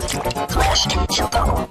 林健一郎太郎。